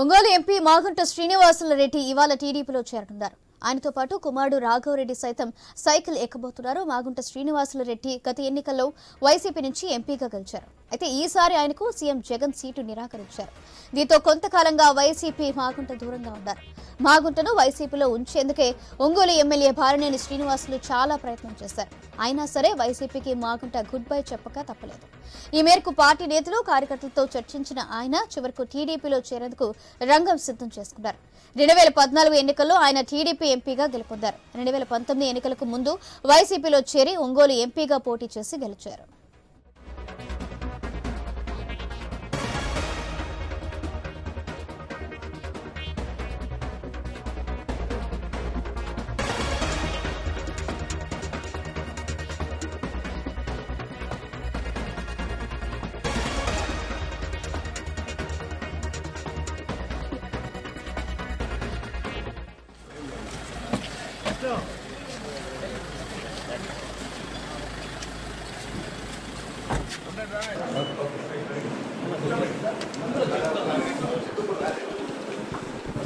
Ongole MP Magunta Srinivasula Reddy ఇవాళ టీడీపీలో చేరనున్నారు. ఆయనతో పాటు కుమారుడు రాఘవరెడ్డి సైతం సైకిల్ ఎక్కబోతున్నారు. మాగుంట శ్రీనివాసుల రెడ్డి గత ఎన్నికల్లో వైసీపీ నుంచి ఎంపీగా గెలిచారు. అయితే ఈసారి ఆయనకు సీఎం జగన్ సీటు నిరాకరించారు. దీంతో కొంతకాలంగా వైసీపీ మాగుంట దూరంగా ఉన్నారు. మాగుంటను వైసీపీలో ఉంచేందుకే ఒంగోలు ఎమ్మెల్యే భారనేని శ్రీనివాసులు చాలా ప్రయత్నం చేశారు. అయినా సరే వైసీపీకి మాగుంట గుడ్ బై చెప్పక తప్పలేదు. ఈ మేరకు పార్టీ నేతలు కార్యకర్తలతో చర్చించిన ఆయన చివరకు టీడీపీలో చేరేందుకు రంగం సిద్ధం చేసుకున్నారు. రెండు వేల పద్నాలుగు ఎన్నికల్లో ఆయన టీడీపీ ఎంపీగా గెలుపొందారు. రెండు వేల పంతొమ్మిది ఎన్నికలకు ముందు వైసీపీలో చేరి ఒంగోలు ఎంపీగా పోటీ చేసి గెలిచారు.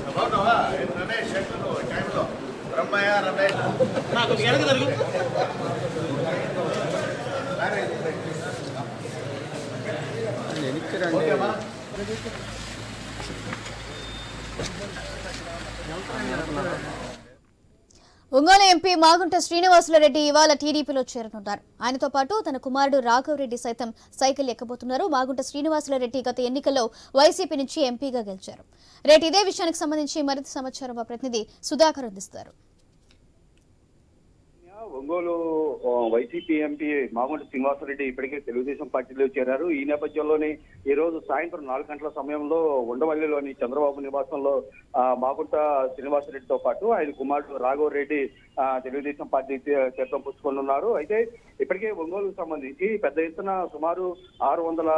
బాగున్నావా రమేష్ నాకు వెనక జరుగు ఒంగోలు ఎంపీ మాగుంట శ్రీనివాసులరెడ్డి ఇవాళ టీడీపీలో చేరనున్నారు. ఆయనతో పాటు తన కుమారుడు రాఘవరెడ్డి సైతం సైకిల్ ఎక్కబోతున్నారు. మాగుంట శ్రీనివాసులరెడ్డి గత ఎన్నికల్లో వైసీపీ నుంచి ఎంపీగా గెలిచారు. రేటు ఇదే విషయానికి సంబంధించి మరింత సమాచారం మా ప్రతినిధి సుధాకర్ అందిస్తారు. ఒంగోలు వైసీపీ ఎంపీ మాగుంట శ్రీనివాసరెడ్డి ఇప్పటికే తెలుగుదేశం పార్టీలో చేరారు. ఈ నేపథ్యంలోనే ఈ రోజు సాయంత్రం నాలుగు గంటల సమయంలో ఉండవల్లిలోని చంద్రబాబు నివాసంలో మాగుంట శ్రీనివాసరెడ్డితో పాటు ఆయన కుమారుడు రాఘవ రెడ్డి తెలుగుదేశం పార్టీ తీ- పుచ్చుకొనున్నారు అయితే ఇప్పటికే ఒంగోలుకు సంబంధించి పెద్ద ఎత్తున సుమారు ఆరు వందల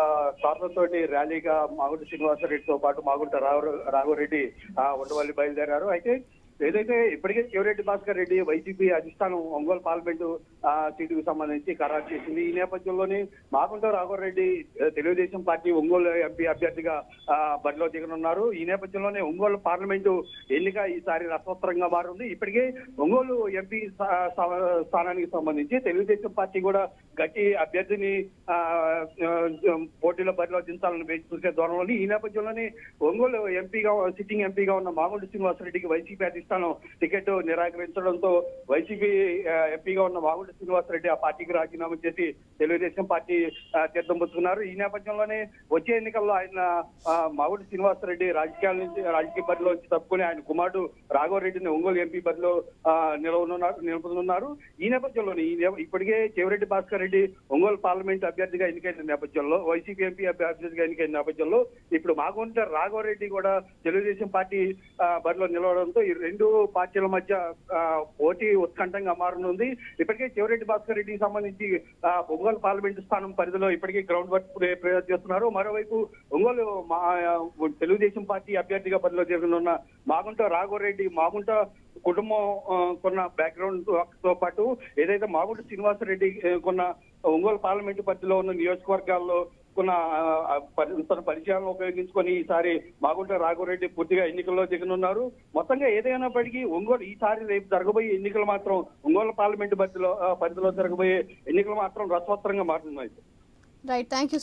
కార్లతోటి ర్యాలీగా మాగుంట శ్రీనివాసరెడ్డితో పాటు మాగుంట రాఘవ రాఘవరెడ్డి ఉండవల్లి బయలుదేరారు. అయితే ఏదైతే ఇప్పటికే శివరెడ్డి భాస్కర్ రెడ్డి వైసీపీ అధిష్టానం ఒంగోలు పార్లమెంటు సీటుకు సంబంధించి ఖరారు చేసింది. ఈ నేపథ్యంలోనే మాకుంట రాఘవరెడ్డి రెడ్డి తెలుగుదేశం పార్టీ ఒంగోలు ఎంపీ అభ్యర్థిగా బరిలో దిగనున్నారు. ఈ నేపథ్యంలోనే ఒంగోలు పార్లమెంటు ఎన్నిక ఈసారి రసవత్తరంగా మారింది. ఇప్పటికే ఒంగోలు ఎంపీ స్థానానికి సంబంధించి తెలుగుదేశం పార్టీ కూడా గట్టి అభ్యర్థిని ఆ, పోటీలో బరిలో దించాలని వేచి చూసే ధోరణిలోని ఈ నేపథ్యంలోనే ఒంగోలు ఎంపీగా సిట్టింగ్ ఎంపీగా ఉన్న మామూలు శ్రీనివాసరెడ్డికి వైసీపీ అధిష్టానం టికెట్ నిరాకరించడంతో వైసీపీ ఎంపీగా ఉన్న వాగుడు శ్రీనివాసరెడ్డి ఆ పార్టీకి రాజీనామా చేసి తెలుగుదేశం పార్టీ తీర్థం పుచ్చుకున్నారు ఈ నేపథ్యంలోనే వచ్చే ఎన్నికల్లో ఆయన మాగుడు శ్రీనివాసరెడ్డి రాజకీయాల నుంచి రాజకీయ బరిలో నుంచి తప్పుకొని ఆయన కుమారుడు రాఘవరెడ్డిని ఒంగోలు ఎంపీ బరిలో ఆ, నిలవనున్నారు నిలుపుతున్నారు ఈ నేపథ్యంలోనే ఈ ఇప్పటికే చెవిరెడ్డి భాస్కర్ రెడ్డి ఒంగోలు పార్లమెంట్ అభ్యర్థిగా ఎన్నికైన నేపథ్యంలో వైసీపీ ఎంపీ అభ్యర్థిగా ఎన్నికైన నేపథ్యంలో ఇప్పుడు మాగుంట రాఘవరెడ్డి కూడా తెలుగుదేశం పార్టీ ఆ, బరిలో నిలవడంతో ఈ రెండు పార్టీల మధ్య పోటీ ఉత్కంఠంగా మారనుంది. ఇప్పటికే చివరెడ్డి భాస్కర్ రెడ్డికి సంబంధించి ఒంగోలు పార్లమెంటు స్థానం పరిధిలో ఇప్పటికే గ్రౌండ్ వర్క్ ప్రయోజనం చేస్తున్నారు. మరోవైపు ఒంగోలు మా తెలుగుదేశం పార్టీ అభ్యర్థిగా బదిలో జరగనున్న మాగుంట రాఘవరెడ్డి మాగుంట కుటుంబం కొన్న బ్యాక్గ్రౌండ్తో పాటు ఏదైతే మాగుంట శ్రీనివాసరెడ్డి కొన్న ఒంగోలు పార్లమెంటు పరిధిలో ఉన్న నియోజకవర్గాల్లో కొన్న తన పరిచయాలను ఉపయోగించుకొని ఈసారి మాగుంట రాఘవరెడ్డి పూర్తిగా ఎన్నికల్లో దిగనున్నారు. మొత్తంగా ఏదైనప్పటికీ ఒంగోలు ఈసారి రేపు జరగబోయే ఎన్నికలు మాత్రం ఒంగోలు పార్లమెంటు పరిధిలో పరిధిలో జరగబోయే ఎన్నికలు మాత్రం రసవత్తరంగా మారుతున్నాయి. Right thank you